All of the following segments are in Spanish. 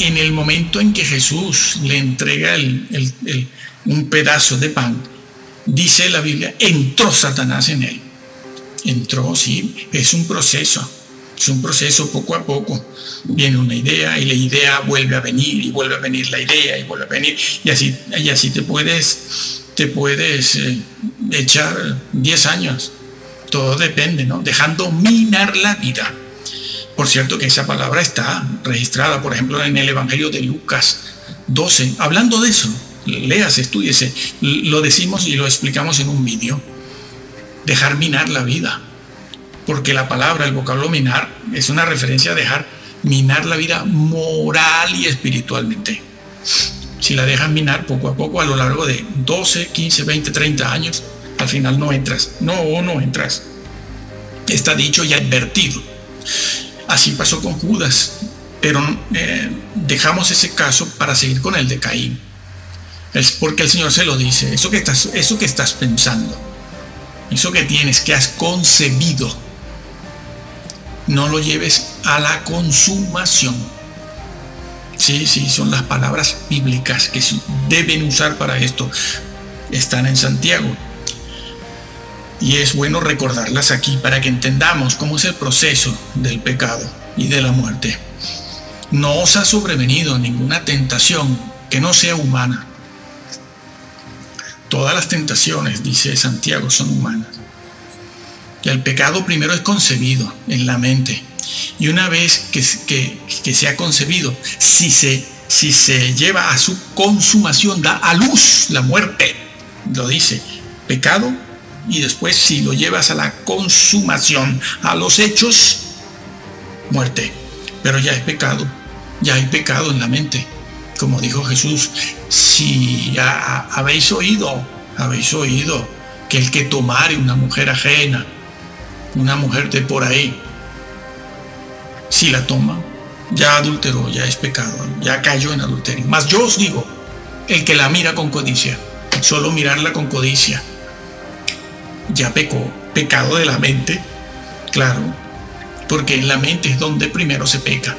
en el momento en que Jesús le entrega un pedazo de pan, dice la Biblia, entró Satanás en él. Entró, sí, es un proceso, es un proceso poco a poco. Viene una idea y la idea vuelve a venir y vuelve a venir la idea y vuelve a venir. Y así, y así te puedes, te puedes eh, echar 10 años. Todo depende, ¿no? Dejando minar la vida. Por cierto que esa palabra está registrada, por ejemplo, en el Evangelio de Lucas 12. Hablando de eso, leas, estudiese. Lo decimos y lo explicamos en un vídeo. Dejar minar la vida. Porque la palabra, el vocablo minar, es una referencia a dejar minar la vida moral y espiritualmente. Si la dejas minar poco a poco a lo largo de 12, 15, 20, 30 años, al final no entras. No, no entras. Está dicho y advertido. Así pasó con Judas, pero eh, dejamos ese caso para seguir con el de Caín. Es porque el Señor se lo dice, eso que estás, eso que estás pensando, eso que tienes, que has concebido, no lo lleves a la consumación. Sí, sí, son las palabras bíblicas que se deben usar para esto. Están en Santiago. Y es bueno recordarlas aquí para que entendamos cómo es el proceso del pecado y de la muerte. No os ha sobrevenido ninguna tentación que no sea humana. Todas las tentaciones, dice Santiago, son humanas. Y el pecado primero es concebido en la mente. Y una vez que, se ha concebido, si se, si se lleva a su consumación, da a luz la muerte. Lo dice, pecado y después si lo llevas a la consumación, a los hechos, muerte. Pero ya es pecado, ya hay pecado en la mente. Como dijo Jesús, si ya habéis oído, habéis oído que el que tomare una mujer ajena, una mujer de por ahí, si la toma, ya adulteró, ya es pecado, ya cayó en adulterio. Mas yo os digo, el que la mira con codicia, solo mirarla con codicia, ya pecó, pecado de la mente, claro, porque en la mente es donde primero se peca.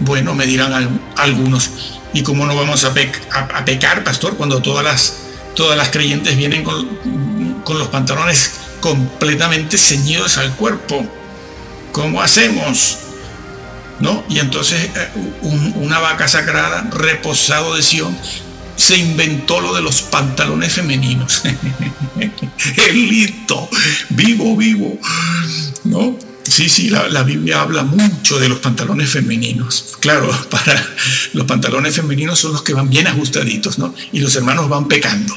Bueno, me dirán algunos, ¿y cómo no vamos a, pecar, pastor, cuando todas las, todas las creyentes vienen con, con los pantalones completamente ceñidos al cuerpo? ¿Cómo hacemos? ¿No? Y entonces eh, una vaca sagrada, reposado de Sion, se inventó lo de los pantalones femeninos. El listo, vivo, vivo. ¿No? Sí, sí, la, Biblia habla mucho de los pantalones femeninos. Claro, para los pantalones femeninos son los que van bien ajustaditos, ¿no? Y los hermanos van pecando.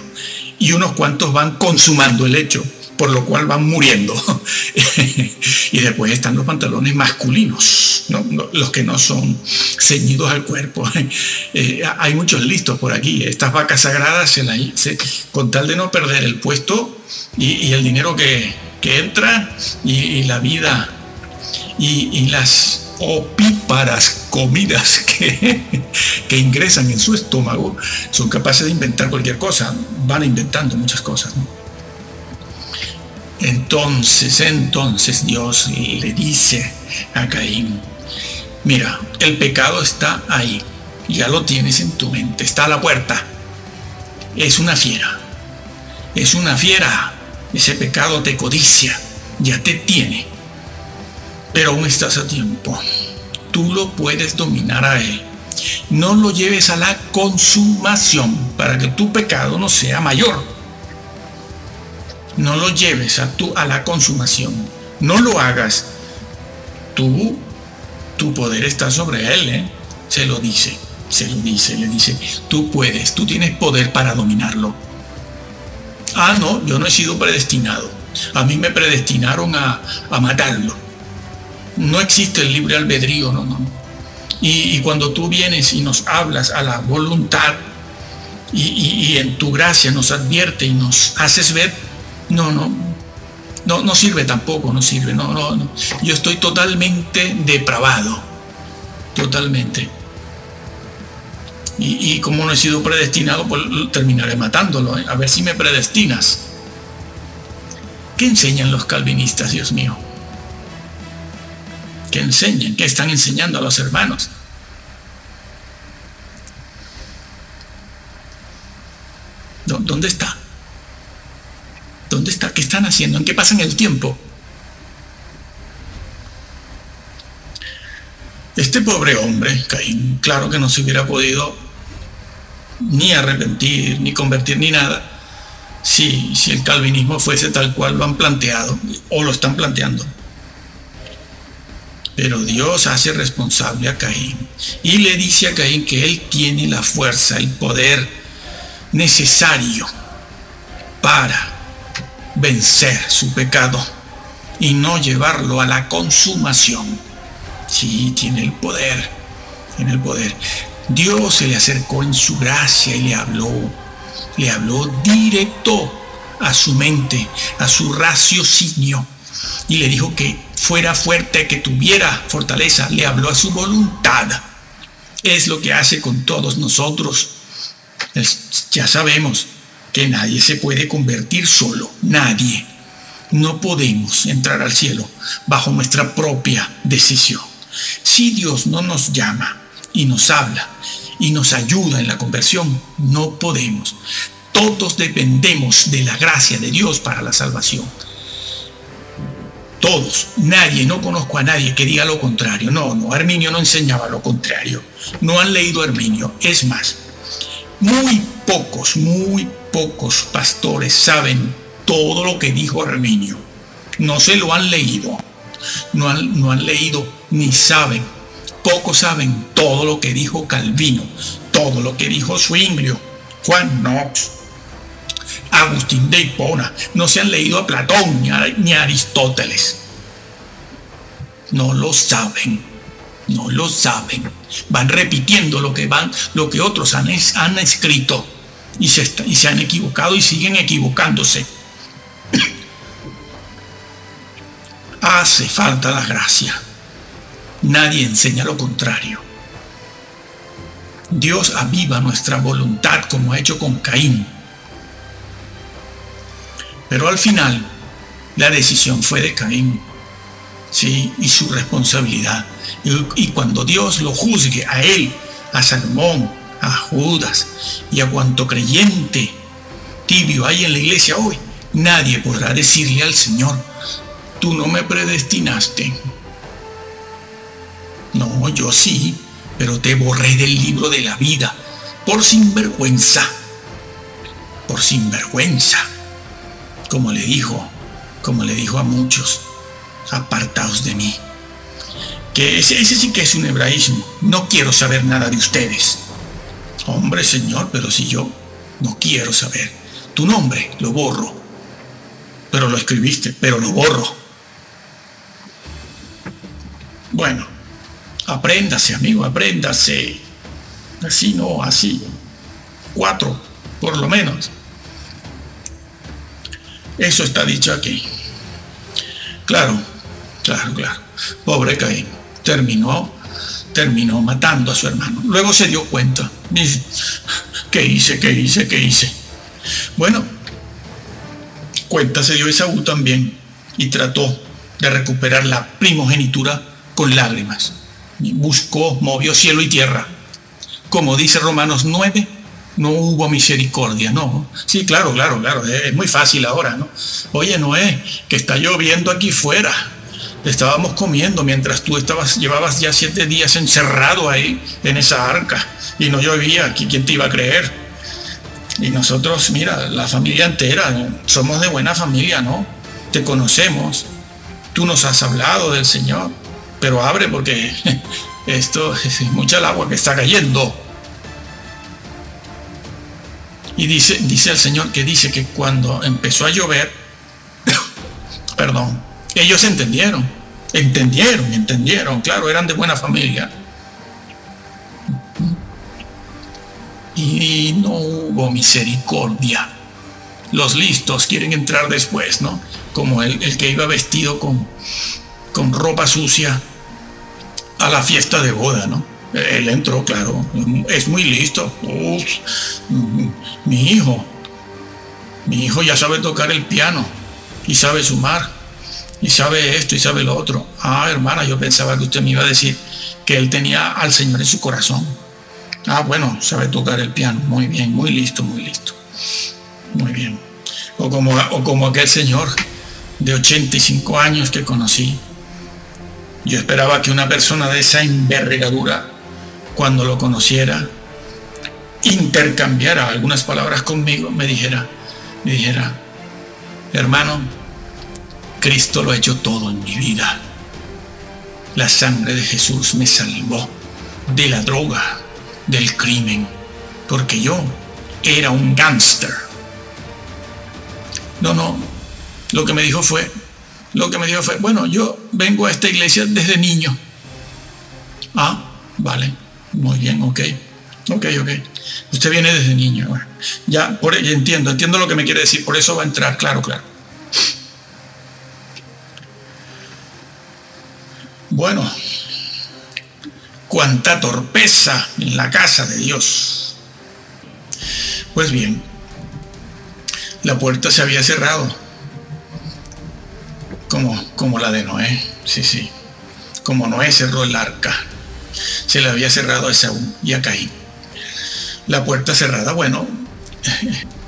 Y unos cuantos van consumando el hecho por lo cual van muriendo. y después están los pantalones masculinos, los que no son ceñidos al cuerpo. Eh, hay muchos listos por aquí. Estas vacas sagradas, con tal de no perder el puesto y, el dinero que, entra y, la vida y, las opíparas comidas que, que, ingresan en su estómago, son capaces de inventar cualquier cosa. Van inventando muchas cosas. Entonces, entonces Dios le dice a Caín, mira, el pecado está ahí, ya lo tienes en tu mente, está a la puerta. Es una fiera, es una fiera, ese pecado te codicia, ya te tiene, pero aún estás a tiempo, tú lo puedes dominar a él. No lo lleves a la consumación para que tu pecado no sea mayor no lo lleves a, tu, a la consumación, no lo hagas. Tú, tu poder está sobre él, ¿eh? se lo dice, se lo dice, le dice, tú puedes, tú tienes poder para dominarlo. Ah, no, yo no he sido predestinado. A mí me predestinaron a, matarlo. No existe el libre albedrío, no, no. Y, cuando tú vienes y nos hablas a la voluntad y, y en tu gracia nos advierte y nos haces ver no, no, no, no sirve tampoco, no sirve, no, no, no. Yo estoy totalmente depravado, totalmente. Y, y, como no he sido predestinado, pues terminaré matándolo. ¿eh? A ver si me predestinas. ¿Qué enseñan los calvinistas, Dios mío? ¿Qué enseñan? ¿Qué están enseñando a los hermanos? ¿Dónde está? ¿Dónde está? ¿Qué están haciendo? ¿En qué pasa en el tiempo? Este pobre hombre, Caín, claro que no se hubiera podido ni arrepentir, ni convertir, ni nada, si, si el calvinismo fuese tal cual lo han planteado o lo están planteando. Pero Dios hace responsable a Caín y le dice a Caín que él tiene la fuerza, el poder necesario para vencer su pecado y no llevarlo a la consumación. Sí, tiene el poder, tiene el poder. Dios se le acercó en su gracia y le habló, le habló directo a su mente, a su raciocinio, y le dijo que fuera fuerte, que tuviera fortaleza, le habló a su voluntad. Es lo que hace con todos nosotros. ya sabemos que nadie se puede convertir solo, nadie. No podemos entrar al cielo bajo nuestra propia decisión. Si Dios no nos llama y nos habla y nos ayuda en la conversión, no podemos. Todos dependemos de la gracia de Dios para la salvación. Todos, nadie, no conozco a nadie que diga lo contrario. No, no, Arminio no enseñaba lo contrario. No han leído Arminio. Es más, muy pocos, muy pocos pastores saben todo lo que dijo Arminio. No se lo han leído. No han, no han leído ni saben. Pocos saben todo lo que dijo Calvino, todo lo que dijo Zwinglio, Juan Knox, Agustín de Hipona. No se han leído a Platón ni a, Aristóteles. No lo saben. No lo saben. Van repitiendo lo que van, lo que otros han, han escrito y se, y han equivocado y siguen equivocándose. Hace falta la gracia. Nadie enseña lo contrario. Dios aviva nuestra voluntad como ha hecho con Caín. Pero al final, la decisión fue de Caín. Sí, y su responsabilidad. Y, cuando Dios lo juzgue a él, a Salomón, a Judas y a cuanto creyente tibio hay en la iglesia hoy, nadie podrá decirle al Señor, tú no me predestinaste. No, yo sí, pero te borré del libro de la vida por sinvergüenza. Por sinvergüenza. Como le dijo, como le dijo a muchos, apartaos de mí. Que ese, ese sí que es un hebraísmo. No quiero saber nada de ustedes. Hombre, Señor, pero si yo no quiero saber. Tu nombre lo borro. Pero lo escribiste, pero lo borro. Bueno, apréndase, amigo, apréndase. Así no, así. Cuatro, por lo menos. Eso está dicho aquí. Claro, claro, claro. Pobre Caín. Terminó terminó matando a su hermano. Luego se dio cuenta. ¿Qué hice? ¿Qué hice? ¿Qué hice? Bueno, cuenta se dio Esaú también y trató de recuperar la primogenitura con lágrimas. Buscó, movió cielo y tierra. Como dice Romanos 9, no hubo misericordia, no. Sí, claro, claro, claro, es muy fácil ahora, ¿no? Oye, Noé, que está lloviendo aquí fuera estábamos comiendo mientras tú estabas, llevabas ya siete días encerrado ahí en esa arca y no llovía, ¿quién te iba a creer? Y nosotros, mira, la familia entera, somos de buena familia, ¿no? Te conocemos, tú nos has hablado del Señor, pero abre porque esto es mucha el agua que está cayendo. Y dice, dice el Señor que dice que cuando empezó a llover, perdón, ellos entendieron, entendieron, entendieron, claro, eran de buena familia. Y no hubo misericordia. Los listos quieren entrar después, ¿no? Como el, que iba vestido con, con ropa sucia a la fiesta de boda, ¿no? Él entró, claro, es muy listo. mi hijo, mi hijo ya sabe tocar el piano y sabe sumar y sabe esto y sabe lo otro. Ah, hermana, yo pensaba que usted me iba a decir que él tenía al Señor en su corazón. Ah, bueno, sabe tocar el piano. Muy bien, muy listo, muy listo. o como, o como aquel señor de 85 años que conocí. Yo esperaba que una persona de esa envergadura, cuando lo conociera, intercambiara algunas palabras conmigo, me dijera, me dijera, hermano, Cristo lo ha hecho todo en mi vida. La sangre de Jesús me salvó de la droga, del crimen, porque yo era un gángster. No, no, lo que me dijo fue, lo que me dijo fue, bueno, yo vengo a esta iglesia desde niño. Ah, vale, muy bien, ok, ok, ok. Usted viene desde niño. ya, por, entiendo, entiendo lo que me quiere decir, por eso va a entrar, claro, claro. Bueno, cuánta torpeza en la casa de Dios. Pues bien, la puerta se había cerrado, como, como la de Noé, sí, sí, como Noé cerró el arca, se le había cerrado a Esaú y a Caín. La puerta cerrada, bueno,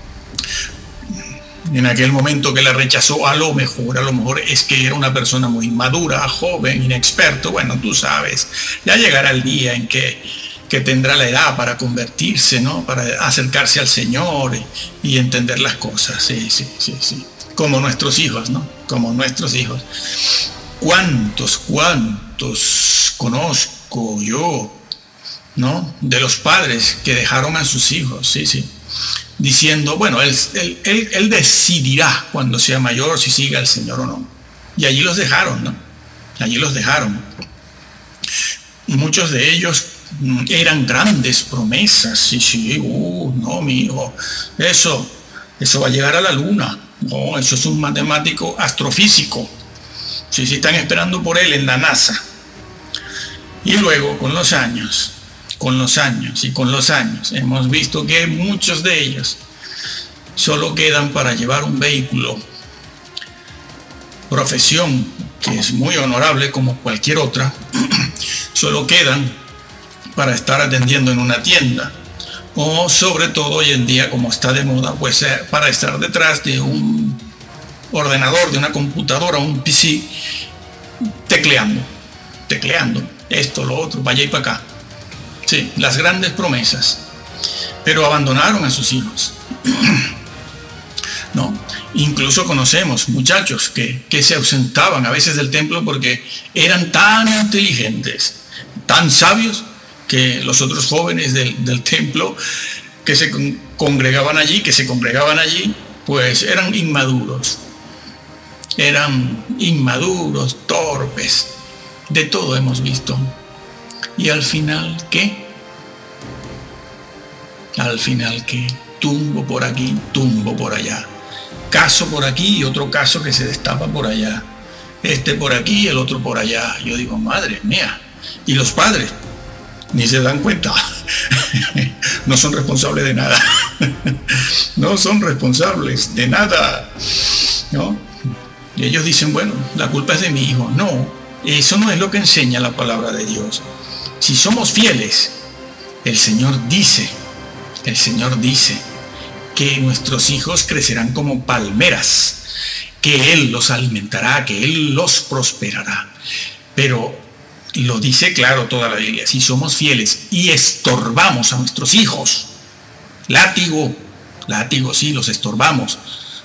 en aquel momento que la rechazó, a lo mejor, a lo mejor es que era una persona muy madura, joven, inexperto, bueno, tú sabes, ya llegará el día en que, que tendrá la edad para convertirse, ¿no? Para acercarse al Señor y, entender las cosas, sí, sí, sí, sí, como nuestros hijos, ¿no? Como nuestros hijos. ¿Cuántos, cuántos conozco yo, ¿no? De los padres que dejaron a sus hijos, sí, sí diciendo, bueno, él, él, decidirá cuando sea mayor si sigue al Señor o no. Y allí los dejaron, ¿no? Allí los dejaron. Muchos de ellos mm, eran grandes promesas. Sí, sí, uh, no, mi hijo, eso, eso va a llegar a la luna. No, eso es un matemático astrofísico. Sí, sí, están esperando por él en la NASA. Y luego, con los años, con los años y con los años hemos visto que muchos de ellos solo quedan para llevar un vehículo, profesión que es muy honorable como cualquier otra, solo quedan para estar atendiendo en una tienda o sobre todo hoy en día como está de moda, pues eh, para estar detrás de un ordenador, de una computadora, un PC, tecleando, tecleando, esto, lo otro, vaya y para acá. Sí, las grandes promesas. Pero abandonaron a sus hijos. ¿No? Incluso conocemos muchachos que, se ausentaban a veces del templo porque eran tan inteligentes, tan sabios, que los otros jóvenes del, del templo que se congregaban allí, que se congregaban allí, pues eran inmaduros. Eran inmaduros, torpes. De todo hemos visto. Y al final, ¿qué? Al final, ¿qué? Tumbo por aquí, tumbo por allá. Caso por aquí y otro caso que se destapa por allá. Este por aquí y el otro por allá. Yo digo, madre mía. Y los padres, ni se dan cuenta. no son responsables de nada. no son responsables de nada. ¿No? Y ellos dicen, bueno, la culpa es de mi hijo. No, eso no es lo que enseña la palabra de Dios. Si somos fieles, el Señor dice, el Señor dice que nuestros hijos crecerán como palmeras, que Él los alimentará, que Él los prosperará. Pero lo dice claro toda la Biblia, si somos fieles y estorbamos a nuestros hijos, látigo, látigo, sí, los estorbamos,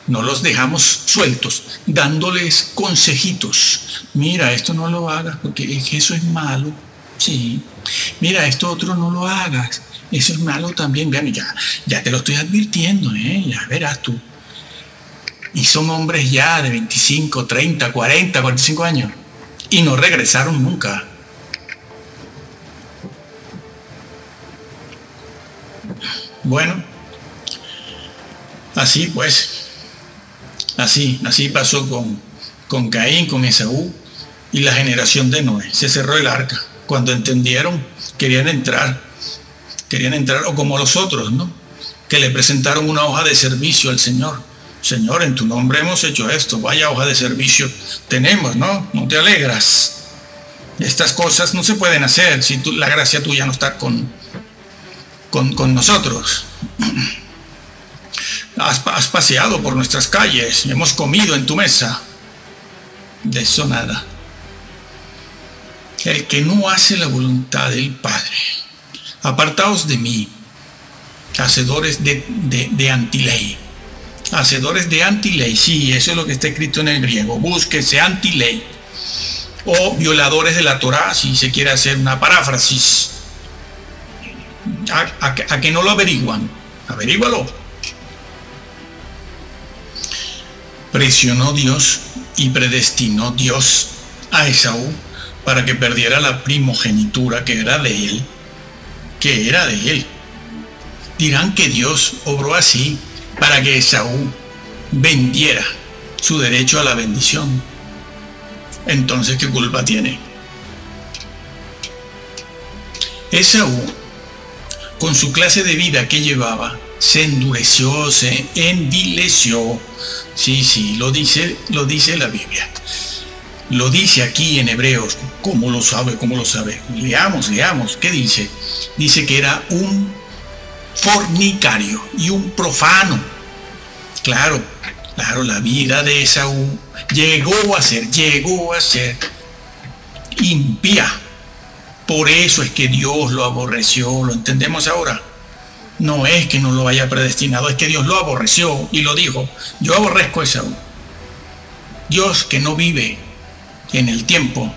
no los dejamos sueltos, dándoles consejitos. Mira, esto no lo hagas porque eso es malo Sí. Mira, esto otro no lo hagas. Eso es malo también. Vean, ya, ya te lo estoy advirtiendo, ¿eh? Ya verás tú. Y son hombres ya de 25, 30, 40, 45 años. Y no regresaron nunca. Bueno, así pues, así, así pasó con, con Caín, con Esaú y la generación de Noé. Se cerró el arca cuando entendieron, querían entrar, querían entrar, o como los otros, ¿no? Que le presentaron una hoja de servicio al Señor. Señor, en tu nombre hemos hecho esto, vaya hoja de servicio tenemos, ¿no? No te alegras. Estas cosas no se pueden hacer si la gracia tuya no está con, con, con nosotros. has, paseado por nuestras calles, hemos comido en tu mesa. De eso. El que no hace la voluntad del Padre, apartaos de mí, hacedores de, de, de antiley. Hacedores de antiley, sí, eso es lo que está escrito en el griego. Búsquese antiley. O violadores de la Torah, si se quiere hacer una paráfrasis. A, a, a que no lo averiguan. Averígualo. Presionó Dios y predestinó Dios a Esaú para que perdiera la primogenitura que era de él, que era de él. Dirán que Dios obró así para que Esaú vendiera su derecho a la bendición. Entonces, ¿qué culpa tiene? Esaú, con su clase de vida que llevaba, se endureció, se envileció. Sí, sí, lo dice, lo dice la Biblia. Lo dice aquí en Hebreos. ¿Cómo lo sabe? ¿Cómo lo sabe? Leamos, leamos. ¿Qué dice? Dice que era un fornicario y un profano. Claro, claro, la vida de Esaú llegó a ser, llegó a ser impía. Por eso es que Dios lo aborreció, ¿lo entendemos ahora? No es que no lo haya predestinado, es que Dios lo aborreció y lo dijo, yo aborrezco a Esaú. Dios que no vive en el tiempo,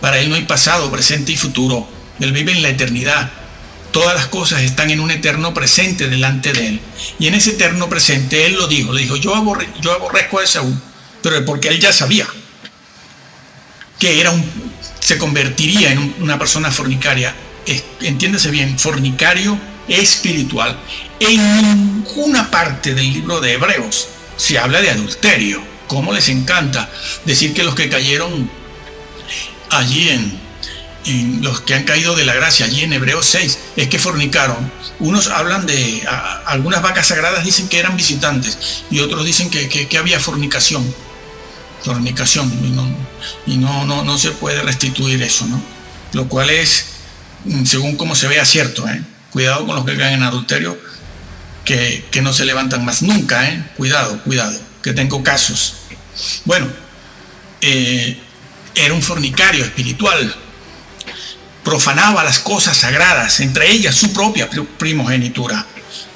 para Él no hay pasado, presente y futuro, Él vive en la eternidad. Todas las cosas están en un eterno presente delante de Él. Y en ese eterno presente Él lo dijo, le dijo, yo, aborre, yo aborrezco a Esaú, pero porque Él ya sabía que era un, se convertiría en una persona fornicaria. Entiéndase bien, fornicario espiritual. En ninguna parte del libro de Hebreos se habla de adulterio. ¿Cómo les encanta decir que los que cayeron allí en, los que han caído de la gracia, allí en Hebreos 6, es que fornicaron. Unos hablan de, algunas vacas sagradas dicen que eran visitantes y otros dicen que, que, había fornicación. Fornicación, y, no, y no, no, no se puede restituir eso, ¿no? Lo cual es, según como se vea, cierto, ¿eh? Cuidado con los que caen en adulterio, que, que no se levantan más nunca, ¿eh? Cuidado, cuidado, que tengo casos. Bueno, eh, era un fornicario espiritual, profanaba las cosas sagradas, entre ellas su propia primogenitura.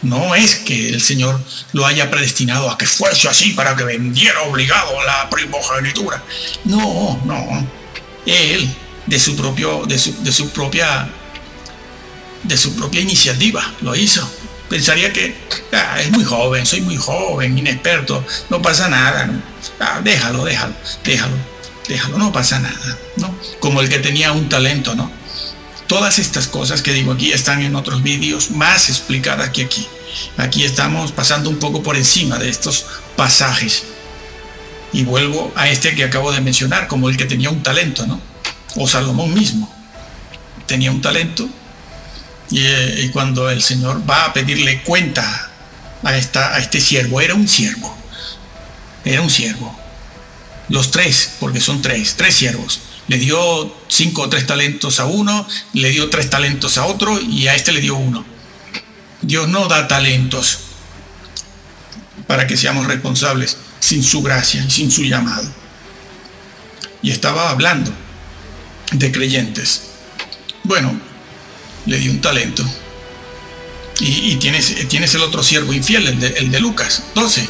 No es que el Señor lo haya predestinado a que fuese así para que vendiera obligado la primogenitura. No, no. Él, de su propio, de su, de su propia, de su propia iniciativa, lo hizo. Pensaría que ah, es muy joven, soy muy joven, inexperto, no pasa nada. Ah, déjalo, déjalo, déjalo, déjalo, no pasa nada, ¿no? Como el que tenía un talento, ¿no? Todas estas cosas que digo aquí están en otros vídeos más explicadas que aquí. Aquí estamos pasando un poco por encima de estos pasajes. Y vuelvo a este que acabo de mencionar, como el que tenía un talento, ¿no? O Salomón mismo. Tenía un talento y, eh, cuando el Señor va a pedirle cuenta a, esta, a este siervo, era un siervo. Era un siervo. Los tres, porque son tres, tres siervos le dio cinco o tres talentos a uno, le dio tres talentos a otro y a este le dio uno. Dios no da talentos para que seamos responsables sin su gracia y sin su llamado. Y estaba hablando de creyentes. Bueno, le dio un talento. Y, tienes, tienes, el otro siervo infiel, el de, el de Lucas 12,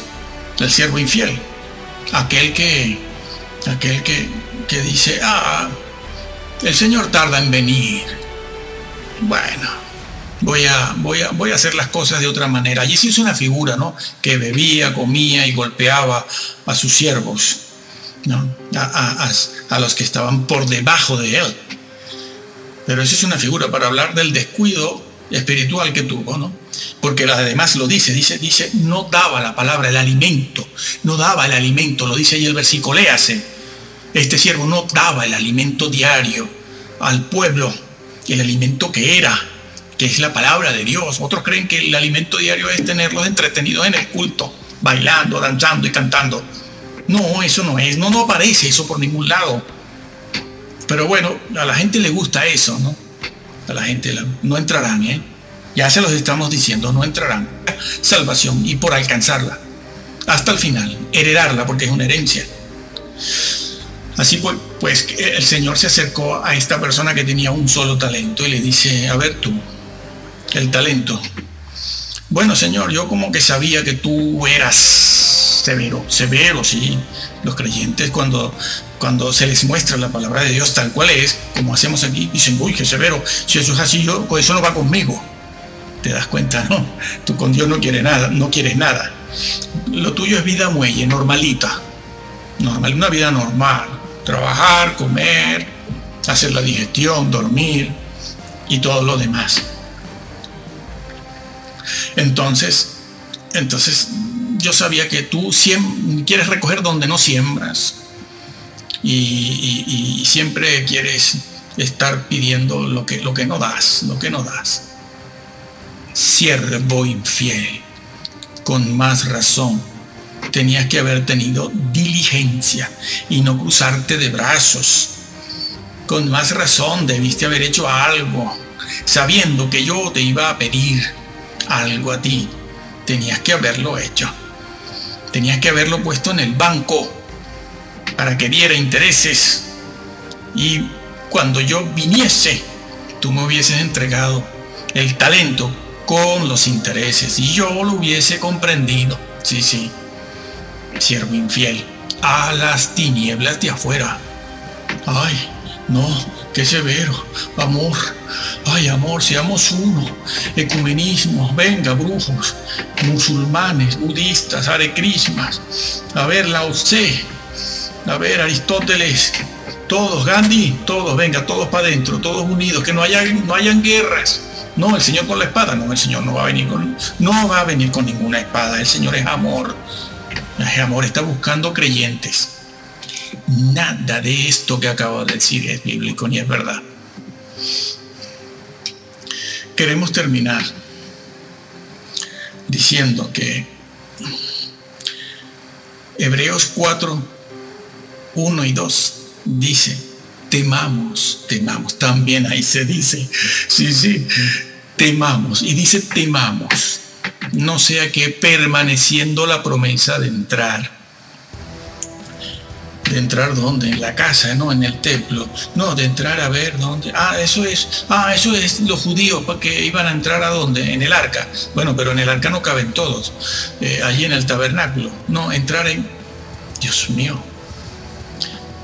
el siervo infiel. Aquel que, aquel que, que dice, ah, el Señor tarda en venir. Bueno, voy a, voy a, voy a hacer las cosas de otra manera. Allí se hizo una figura, ¿no? Que bebía, comía y golpeaba a sus siervos, ¿no? A, a, a los que estaban por debajo de él. Pero eso es una figura para hablar del descuido espiritual que tuvo, ¿no? Porque además lo dice, dice, dice, no daba la palabra, el alimento, no daba el alimento, lo dice ahí el versículo, léase este siervo no daba el alimento diario al pueblo, el alimento que era, que es la palabra de Dios. Otros creen que el alimento diario es tenerlos entretenidos en el culto, bailando, danzando y cantando. No, eso no es, no, no aparece eso por ningún lado. Pero bueno, a la gente le gusta eso, ¿no? A la gente no entrarán, ¿eh? Ya se los estamos diciendo, no entrarán. Salvación y por alcanzarla hasta el final, heredarla porque es una herencia. Así pues, pues el Señor se acercó a esta persona que tenía un solo talento y le dice, a ver tú, el talento. Bueno, Señor, yo como que sabía que tú eras severo, severo, sí. Los creyentes cuando, cuando se les muestra la palabra de Dios tal cual es, como hacemos aquí, dicen, uy, qué severo, si eso es así, yo, pues eso no va conmigo. Te das cuenta, ¿no? Tú con Dios no quieres nada, no quieres nada. Lo tuyo es vida muelle, normalita. Normal, una vida normal. Trabajar, comer, hacer la digestión, dormir y todo lo demás. Entonces, entonces yo sabía que tú quieres recoger donde no siembras y, siempre quieres estar pidiendo lo que, lo que no das, lo que no das. Siervo infiel, con más razón, tenías que haber tenido diligencia y no cruzarte de brazos. Con más razón debiste haber hecho algo, sabiendo que yo te iba a pedir algo a ti. Tenías que haberlo hecho. Tenías que haberlo puesto en el banco para que diera intereses. Y cuando yo viniese, tú me hubieses entregado el talento con los intereses y yo lo hubiese comprendido. Sí, sí. Siervo infiel. A las tinieblas de afuera. Ay, no, qué severo. Amor. Ay, amor, seamos uno. Ecumenismo. Venga, brujos. Musulmanes, budistas, arecrismas. A ver, la Tse. A ver, Aristóteles. Todos, Gandhi, todos, venga, todos para adentro, todos unidos, que no, haya, no hayan guerras. No, el Señor con la espada, no, el Señor no va a venir con, no va a venir con ninguna espada, el Señor es amor. Amor está buscando creyentes. Nada de esto que acabo de decir es bíblico ni es verdad. Queremos terminar diciendo que Hebreos 4, 1 y 2 dice, temamos, temamos, también ahí se dice, sí, sí, temamos, y dice temamos, no sea que permaneciendo la promesa de entrar de entrar dónde, en la casa, no en el templo, no, de entrar a ver dónde, ah, eso es, ah, eso es los judíos que iban a entrar a dónde, en el arca, bueno, pero en el arca no caben todos, eh, allí en el tabernáculo, no, entrar en, Dios mío,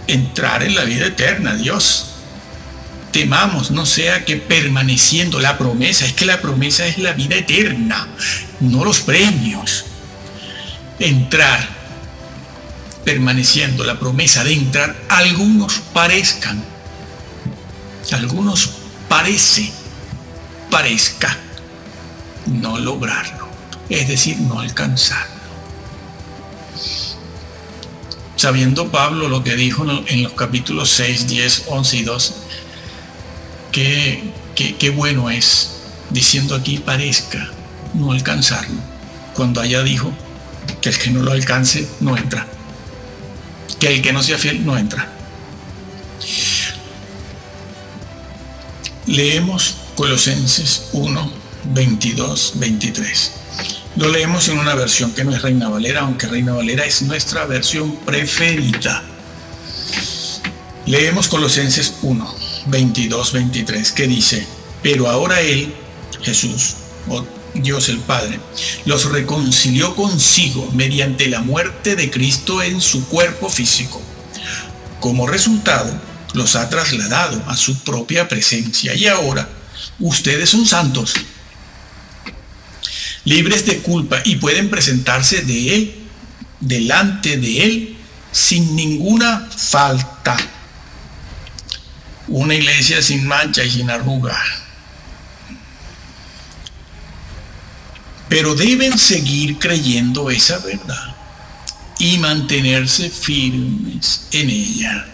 entrar en la vida eterna, Dios. Temamos, no sea que permaneciendo la promesa, es que la promesa es la vida eterna, no los premios. Entrar permaneciendo la promesa de entrar, algunos parezcan, algunos parece, parezca no lograrlo, es decir, no alcanzarlo. Sabiendo Pablo lo que dijo en los capítulos 6, 10, 11 y 2, qué bueno es, diciendo aquí parezca no alcanzarlo, cuando allá dijo que el que no lo alcance no entra que el que no sea fiel no entra. Leemos Colosenses 1, 22, 23. Lo leemos en una versión que no es Reina Valera, aunque Reina Valera es nuestra versión preferida. Leemos Colosenses 1, 22, 23, que dice, pero ahora Él, Jesús, Dios el Padre, los reconcilió consigo mediante la muerte de Cristo en su cuerpo físico. Como resultado, los ha trasladado a su propia presencia y ahora ustedes son santos, libres de culpa y pueden presentarse de Él, delante de Él, sin ninguna falta. Una iglesia sin mancha y sin arruga pero deben seguir creyendo esa verdad y mantenerse firmes en ella.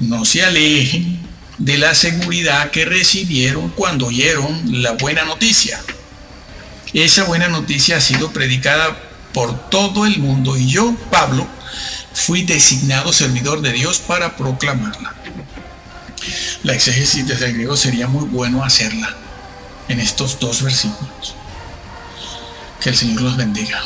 No se alejen de la seguridad que recibieron cuando oyeron la buena noticia. Esa buena noticia ha sido predicada por todo el mundo y yo, Pablo, fui designado servidor de Dios para proclamarla. La exégesis del griego sería muy bueno hacerla en estos dos versículos. Que el Señor los bendiga.